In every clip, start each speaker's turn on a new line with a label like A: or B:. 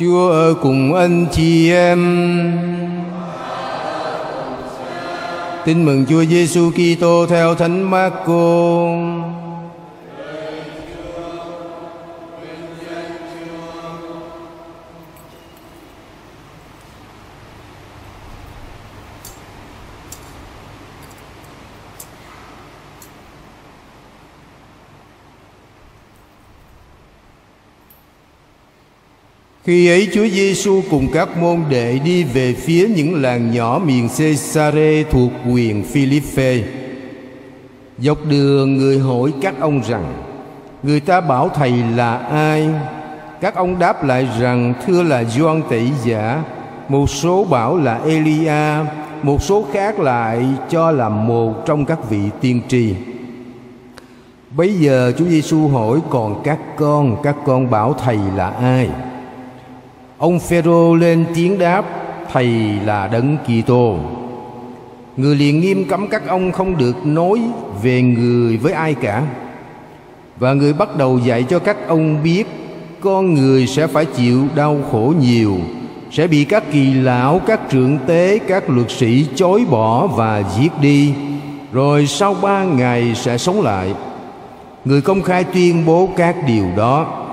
A: Chúa ở cùng anh chị em. Tin mừng Chúa Giêsu Kitô theo Thánh Marco. Khi ấy Chúa Giêsu cùng các môn đệ đi về phía những làng nhỏ miền Cesare thuộc quyền Philippe. Dọc đường người hỏi các ông rằng, Người ta bảo thầy là ai? Các ông đáp lại rằng, thưa là Gioan Tẩy Giả, Một số bảo là Elia, Một số khác lại cho là một trong các vị tiên tri Bây giờ Chúa Giêsu hỏi, còn các con Các con bảo thầy là ai? Ông Phêrô lên tiếng đáp Thầy là Đấng Kitô. Người liền nghiêm cấm các ông không được nói về người với ai cả. Và người bắt đầu dạy cho các ông biết Con người sẽ phải chịu đau khổ nhiều Sẽ bị các kỳ lão, các trưởng tế, các luật sĩ chối bỏ và giết đi Rồi sau ba ngày sẽ sống lại. Người công khai tuyên bố các điều đó.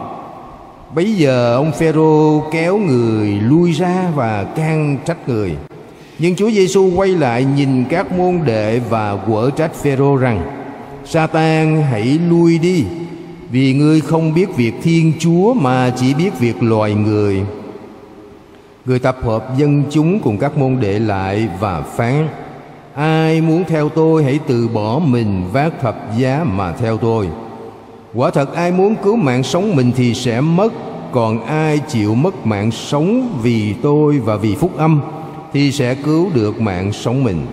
A: Bấy giờ ông Phêrô kéo người lui ra và can trách người. Nhưng Chúa Giêsu quay lại nhìn các môn đệ và quở trách Phêrô rằng: Satan hãy lui đi, vì ngươi không biết việc Thiên Chúa mà chỉ biết việc loài người. Người tập hợp dân chúng cùng các môn đệ lại và phán: Ai muốn theo tôi hãy từ bỏ mình vác thập giá mà theo tôi. Quả thật ai muốn cứu mạng sống mình thì sẽ mất, Còn ai chịu mất mạng sống vì tôi và vì phúc âm Thì sẽ cứu được mạng sống mình.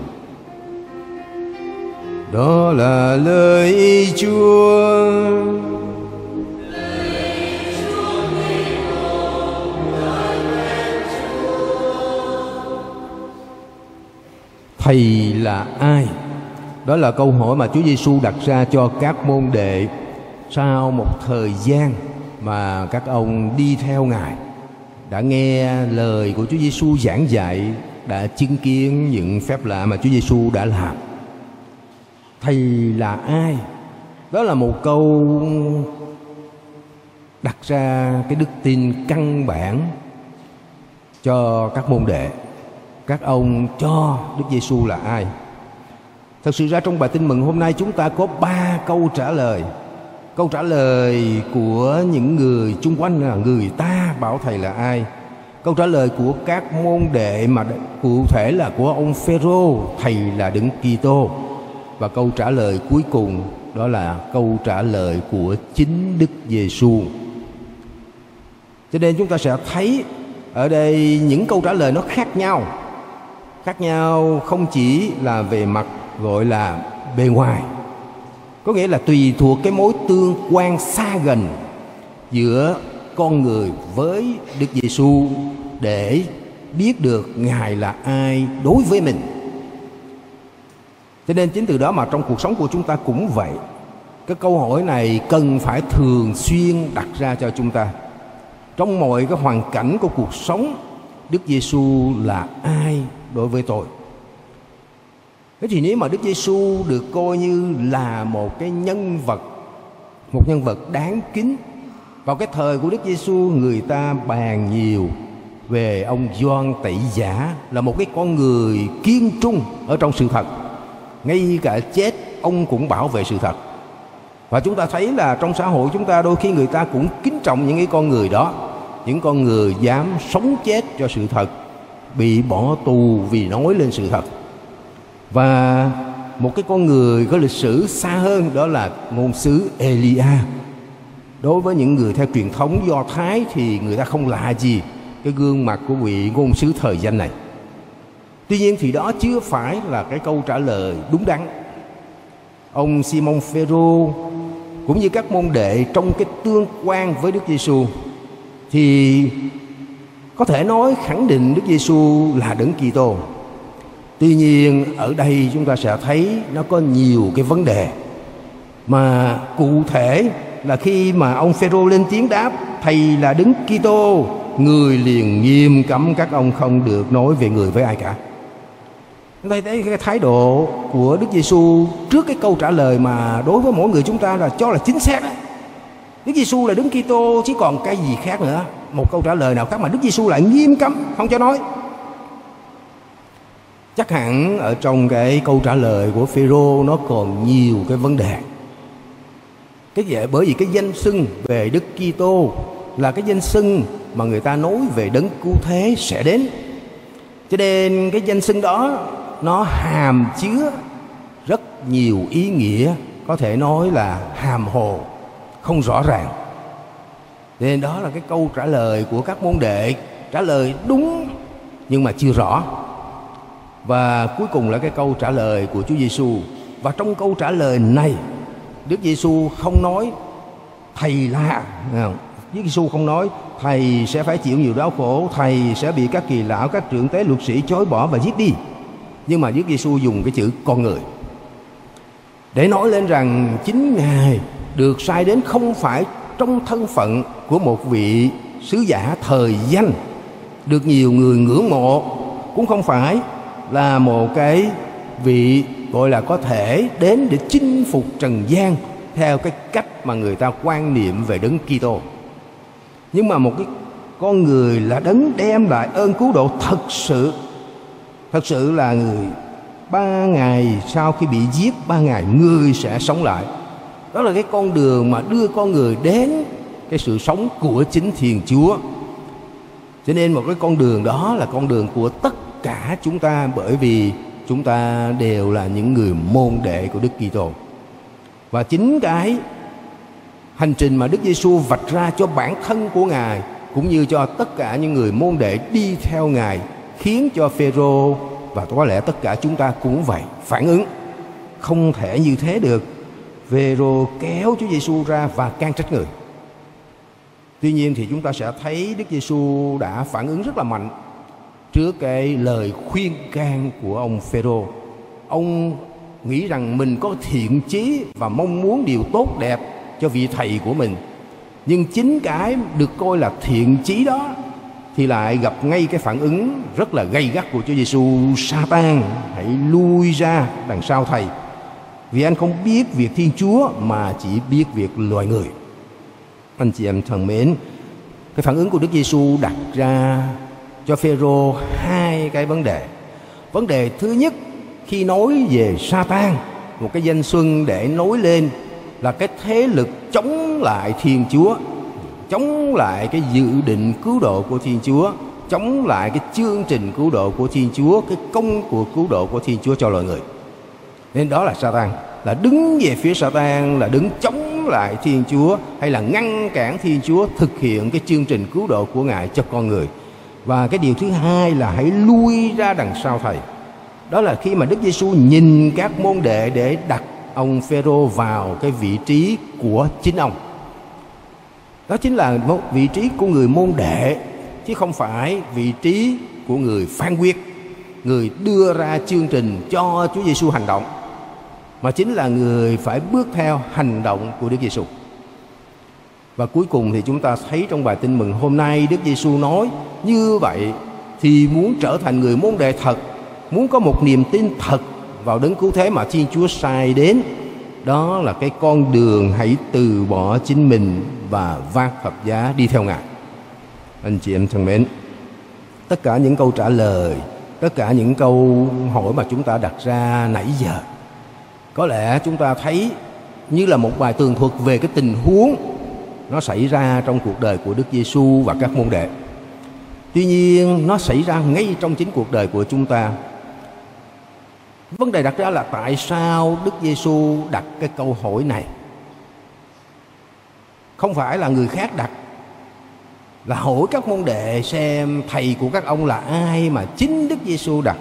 A: Đó là lời Chúa. Thầy là ai? Đó là câu hỏi mà Chúa Giêsu đặt ra cho các môn đệ sau một thời gian mà các ông đi theo ngài, đã nghe lời của Chúa Giêsu giảng dạy, đã chứng kiến những phép lạ mà Chúa Giêsu đã làm. Thầy là ai? Đó là một câu đặt ra cái đức tin căn bản cho các môn đệ. Các ông cho Đức Giêsu là ai? Thật sự ra trong bài tin mừng hôm nay, chúng ta có ba câu trả lời câu trả lời của những người chung quanh là người ta bảo thầy là ai câu trả lời của các môn đệ mà cụ thể là của ông Phêrô, thầy là đứng Kitô và câu trả lời cuối cùng đó là câu trả lời của chính Đức Giêsu. Cho nên chúng ta sẽ thấy ở đây những câu trả lời nó khác nhau. Khác nhau không chỉ là về mặt gọi là bề ngoài có nghĩa là tùy thuộc cái mối tương quan xa gần giữa con người với Đức Giêsu để biết được Ngài là ai đối với mình. Cho nên chính từ đó mà trong cuộc sống của chúng ta cũng vậy. Cái câu hỏi này cần phải thường xuyên đặt ra cho chúng ta. Trong mọi cái hoàn cảnh của cuộc sống, Đức Giêsu là ai đối với tôi? Thế thì nếu mà Đức Giêsu được coi như là một cái nhân vật, một nhân vật đáng kính, vào cái thời của Đức Giêsu người ta bàn nhiều về ông Gioan Tẩy Giả là một cái con người kiên trung ở trong sự thật. Ngay cả chết, ông cũng bảo vệ sự thật. Và chúng ta thấy là trong xã hội chúng ta đôi khi người ta cũng kính trọng những cái con người đó, những con người dám sống chết cho sự thật, bị bỏ tù vì nói lên sự thật và một cái con người có lịch sử xa hơn đó là ngôn sứ Elia. Đối với những người theo truyền thống do thái thì người ta không lạ gì cái gương mặt của vị ngôn sứ thời danh này. Tuy nhiên thì đó chưa phải là cái câu trả lời đúng đắn. Ông Simon Phêrô cũng như các môn đệ trong cái tương quan với Đức Giêsu thì có thể nói khẳng định Đức Giêsu là đấng Kitô. Tuy nhiên, ở đây chúng ta sẽ thấy nó có nhiều cái vấn đề mà cụ thể là khi mà ông Phêrô lên tiếng đáp, thầy là đứng Kitô, người liền nghiêm cấm các ông không được nói về người với ai cả đây thấy cái thái độ của Đức Giêsu trước cái câu trả lời mà đối với mỗi người chúng ta là cho là chính xác đấy. Đức Giêsu là đứng Kitô, chứ còn cái gì khác nữa. Một câu trả lời nào khác mà Đức Giêsu lại nghiêm cấm, không cho nói. Chắc hẳn ở trong cái câu trả lời của Phêrô nó còn nhiều cái vấn đề. Cái gì bởi vì cái danh xưng về Đức Kitô là cái danh xưng mà người ta nói về đấng cứu thế sẽ đến. Cho nên cái danh xưng đó, nó hàm chứa rất nhiều ý nghĩa, có thể nói là hàm hồ, không rõ ràng nên đó là cái câu trả lời của các môn đệ, trả lời đúng nhưng mà chưa rõ và cuối cùng là cái câu trả lời của Chúa Giêsu và trong câu trả lời này Đức Giêsu không nói thầy là Đức Giêsu không nói thầy sẽ phải chịu nhiều đau khổ, thầy sẽ bị các kỳ lão, các trưởng tế luật sĩ chối bỏ và giết đi. Nhưng mà Đức Giêsu dùng cái chữ con người để nói lên rằng chính ngài được sai đến không phải trong thân phận của một vị sứ giả thời danh được nhiều người ngưỡng mộ cũng không phải là một cái vị gọi là có thể đến để chinh phục trần gian theo cái cách mà người ta quan niệm về đấng Kitô. Nhưng mà một cái con người là đấng đem lại ơn cứu độ thật sự thật sự là người ba ngày sau khi bị giết, ba ngày người sẽ sống lại đó là cái con đường mà đưa con người đến cái sự sống của chính Thiên Chúa cho nên một cái con đường đó là con đường của tất tất cả chúng ta bởi vì chúng ta đều là những người môn đệ của Đức Kitô. Và chính cái hành trình mà Đức Giêsu vạch ra cho bản thân của ngài, cũng như cho tất cả những người môn đệ đi theo ngài, khiến cho Phêrô và có lẽ tất cả chúng ta cũng vậy, phản ứng. Không thể như thế được. Phêrô kéo Chúa Giêsu ra và can trách người. Tuy nhiên thì chúng ta sẽ thấy Đức Giêsu đã phản ứng rất là mạnh trước cái lời khuyên can của ông Phêrô. Ông nghĩ rằng mình có thiện chí và mong muốn điều tốt đẹp cho vị thầy của mình. Nhưng chính cái được coi là thiện chí đó thì lại gặp ngay cái phản ứng rất là gay gắt của Chúa Giêsu Satan hãy lui ra đằng sau thầy vì anh không biết việc Thiên Chúa mà chỉ biết việc loài người anh chị em thân mến, cái phản ứng của Đức Giêsu đặt ra cho Phêrô hai cái vấn đề vấn đề thứ nhất khi nói về Satan một cái danh xuân để nói lên là cái thế lực chống lại Thiên Chúa chống lại cái dự định cứu độ của Thiên Chúa, chống lại cái chương trình cứu độ của Thiên Chúa, cái công của cứu độ của Thiên Chúa cho loài người. Nên đó là Satan, là đứng về phía Satan, là đứng chống lại Thiên Chúa hay là ngăn cản Thiên Chúa thực hiện cái chương trình cứu độ của Ngài cho con người. Và cái điều thứ hai là hãy lui ra đằng sau thầy. Đó là khi mà Đức Giêsu nhìn các môn đệ để đặt ông Phêrô vào cái vị trí của chính ông đó chính là một vị trí của người môn đệ, chứ không phải vị trí của người phán quyết, người đưa ra chương trình cho Chúa Giêsu hành động, mà chính là người phải bước theo hành động của Đức Giêsu. Và cuối cùng thì chúng ta thấy trong bài tin mừng hôm nay Đức Giêsu nói như vậy thì muốn trở thành người môn đệ thật, muốn có một niềm tin thật vào đấng cứu thế mà Thiên Chúa sai đến đó là cái con đường hãy từ bỏ chính mình và vác thập giá đi theo ngài. Anh chị em thân mến tất cả những câu trả lời tất cả những câu hỏi mà chúng ta đặt ra nãy giờ có lẽ chúng ta thấy như là một bài tường thuật về cái tình huống nó xảy ra trong cuộc đời của Đức Giêsu và các môn đệ. Tuy nhiên, nó xảy ra ngay trong chính cuộc đời của chúng ta. Vấn đề đặt ra là tại sao Đức Giêsu đặt cái câu hỏi này? Không phải là người khác đặt, là hỏi các môn đệ xem thầy của các ông là ai mà chính Đức Giêsu đặt.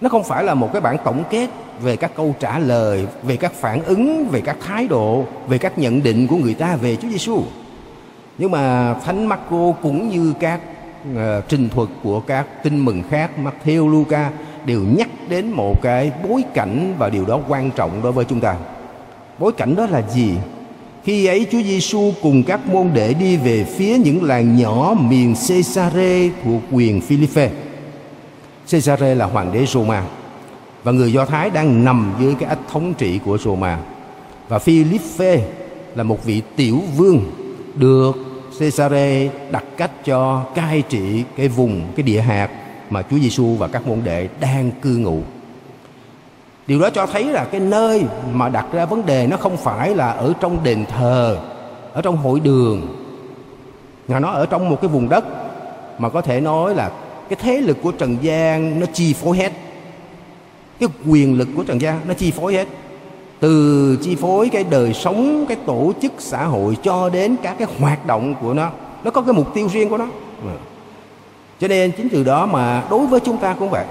A: Nó không phải là một cái bản tổng kết về các câu trả lời về các phản ứng về các thái độ về các nhận định của người ta về Chúa Giêsu nhưng mà Thánh Marco cũng như các uh, trình thuật của các tin mừng khác Matthew, Luca đều nhắc đến một cái bối cảnh và điều đó quan trọng đối với chúng ta. Bối cảnh đó là gì? Khi ấy Chúa Giêsu cùng các môn đệ đi về phía những làng nhỏ miền Caesarea thuộc quyền Philippe. Caesarea là hoàng đế Roma và người Do Thái đang nằm dưới cái ách thống trị của Roma. Và Philippe là một vị tiểu vương được Caesare đặt cách cho cai trị cái vùng cái địa hạt mà Chúa Giêsu và các môn đệ đang cư ngụ. Điều đó cho thấy là cái nơi mà đặt ra vấn đề nó không phải là ở trong đền thờ, ở trong hội đường, mà nó ở trong một cái vùng đất mà có thể nói là cái thế lực của Trần gian nó chi phối hết. Cái quyền lực của Trần gian nó chi phối hết. Từ chi phối cái đời sống, cái tổ chức xã hội cho đến các cái hoạt động của nó. Nó có cái mục tiêu riêng của nó. Ừ. Cho nên chính từ đó mà đối với chúng ta cũng vậy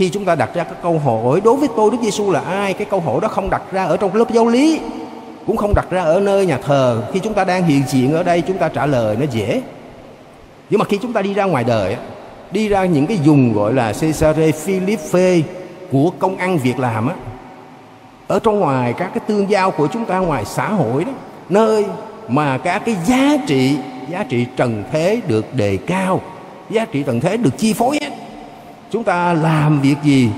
A: khi chúng ta đặt ra các câu hỏi đối với tôi Đức Giêsu là ai cái câu hỏi đó không đặt ra ở trong lớp giáo lý cũng không đặt ra ở nơi nhà thờ khi chúng ta đang hiện diện ở đây chúng ta trả lời nó dễ nhưng mà khi chúng ta đi ra ngoài đời đi ra những cái vùng gọi là Caesarea Philippe của công ăn việc làm á ở trong ngoài các cái tương giao của chúng ta ngoài xã hội đó nơi mà các cái giá trị giá trị trần thế được đề cao giá trị trần thế được chi phối hết chúng ta làm việc gì?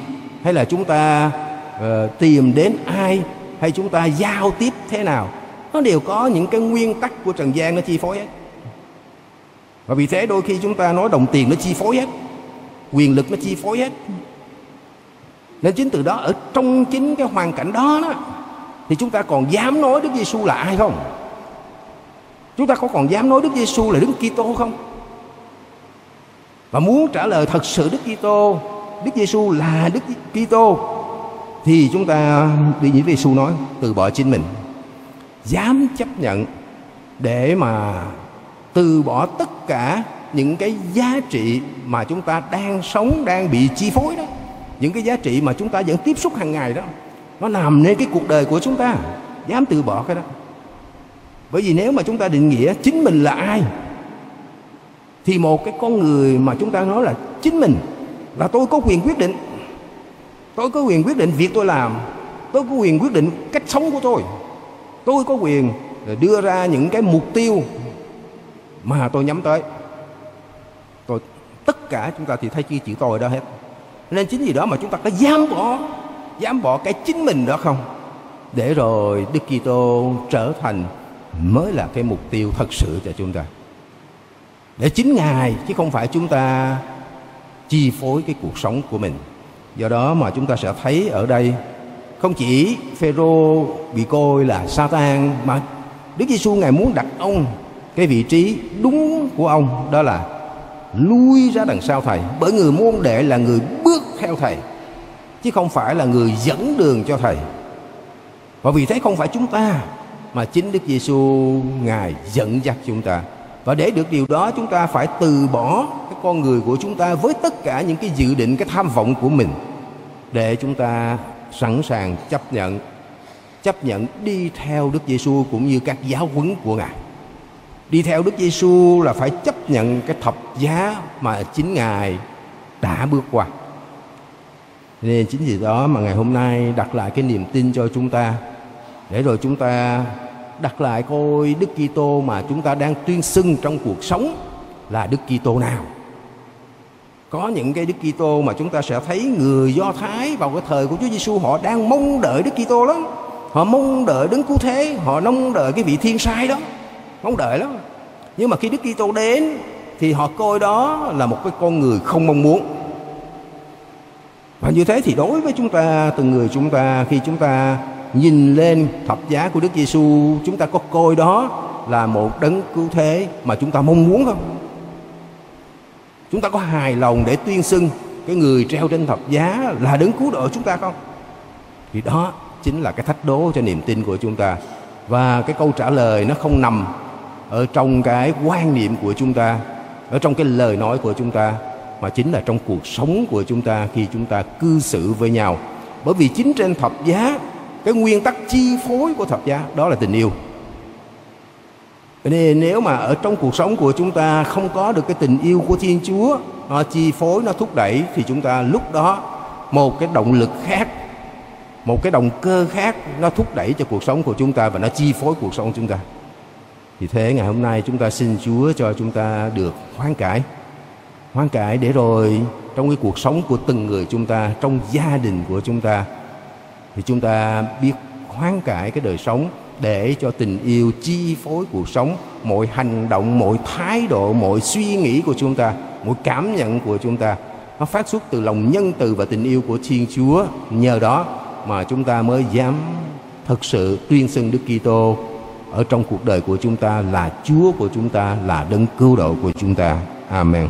A: Hay là chúng ta uh, tìm đến ai? Hay chúng ta giao tiếp thế nào? Nó đều có những cái nguyên tắc của trần gian nó chi phối hết và vì thế đôi khi chúng ta nói đồng tiền nó chi phối hết quyền lực nó chi phối hết nên chính từ đó ở trong chính cái hoàn cảnh đó, đó thì chúng ta còn dám nói Đức Giêsu là ai không? Chúng ta có còn dám nói Đức Giêsu là Đức Kitô không? và muốn trả lời thật sự Đức Kitô, Đức Giêsu là Đức Kitô thì chúng ta đi như Giêsu nói từ bỏ chính mình, dám chấp nhận để mà từ bỏ tất cả những cái giá trị mà chúng ta đang sống đang bị chi phối đó những cái giá trị mà chúng ta vẫn tiếp xúc hàng ngày đó, nó làm nên cái cuộc đời của chúng ta. Dám từ bỏ cái đó. Bởi vì nếu mà chúng ta định nghĩa chính mình là ai, thì một cái con người mà chúng ta nói là chính mình là tôi có quyền quyết định. Tôi có quyền quyết định việc tôi làm. Tôi có quyền quyết định cách sống của tôi. Tôi có quyền đưa ra những cái mục tiêu mà tôi nhắm tới. Tôi, tất cả chúng ta thì thấy chi chữ tôi đó hết nên chính vì đó mà chúng ta có dám bỏ dám bỏ cái chính mình đó không? Để rồi Đức Kitô trở thành mới là cái mục tiêu thật sự cho chúng ta. Để chính ngài, chứ không phải chúng ta chi phối cái cuộc sống của mình. Do đó mà chúng ta sẽ thấy ở đây, không chỉ Phêrô bị coi là Satan, mà Đức Giêsu ngài muốn đặt ông cái vị trí đúng của ông, đó là lui ra đằng sau thầy. Bởi người môn đệ là người bước theo thầy, chứ không phải là người dẫn đường cho thầy. Và vì thế không phải chúng ta, mà chính Đức Giêsu ngài dẫn dắt chúng ta. Và để được điều đó, chúng ta phải từ bỏ cái con người của chúng ta với tất cả những cái dự định, cái tham vọng của mình, để chúng ta sẵn sàng chấp nhận chấp nhận đi theo Đức Giêsu cũng như các giáo huấn của Ngài. Đi theo Đức Giêsu là phải chấp nhận cái thập giá mà chính Ngài đã bước qua. Nên chính vì đó mà ngày hôm nay đặt lại cái niềm tin cho chúng ta để rồi chúng ta đặt lại coi Đức Kitô mà chúng ta đang tuyên xưng trong cuộc sống là Đức Kitô nào. Có những cái Đức Kitô mà chúng ta sẽ thấy người Do Thái vào cái thời của Chúa Giêsu họ đang mong đợi Đức Kitô lắm. Họ mong đợi đứng cứu thế, họ mong đợi cái vị thiên sai đó. Mong đợi lắm. Nhưng mà khi Đức Kitô đến, thì họ coi đó là một cái con người không mong muốn. Và như thế thì đối với chúng ta, từng người chúng ta, khi chúng ta nhìn lên thập giá của Đức Giêsu chúng ta có coi đó là một đấng cứu thế mà chúng ta mong muốn không? Chúng ta có hài lòng để tuyên xưng cái người treo trên thập giá là đấng cứu độ chúng ta không? Thì đó chính là cái thách đố cho niềm tin của chúng ta. Và cái câu trả lời nó không nằm ở trong cái quan niệm của chúng ta, ở trong cái lời nói của chúng ta mà chính là trong cuộc sống của chúng ta khi chúng ta cư xử với nhau. Bởi vì chính trên thập giá cái nguyên tắc chi phối của thập giá đó là tình yêu nên nếu mà ở trong cuộc sống của chúng ta không có được cái tình yêu của Thiên Chúa nó chi phối nó thúc đẩy thì chúng ta lúc đó một cái động lực khác một cái động cơ khác nó thúc đẩy cho cuộc sống của chúng ta và nó chi phối cuộc sống của chúng ta vì thế, ngày hôm nay chúng ta xin Chúa cho chúng ta được hoán cải. Hoán cải để rồi trong cái cuộc sống của từng người chúng ta, trong gia đình của chúng ta, thì chúng ta biết hoán cải cái đời sống để cho tình yêu chi phối cuộc sống, mọi hành động, mọi thái độ, mọi suy nghĩ của chúng ta, mọi cảm nhận của chúng ta, nó phát xuất từ lòng nhân từ và tình yêu của Thiên Chúa. Nhờ đó mà chúng ta mới dám thật sự tuyên xưng Đức Kitô ở trong cuộc đời của chúng ta là Chúa của chúng ta, là đấng cứu độ của chúng ta. Amen.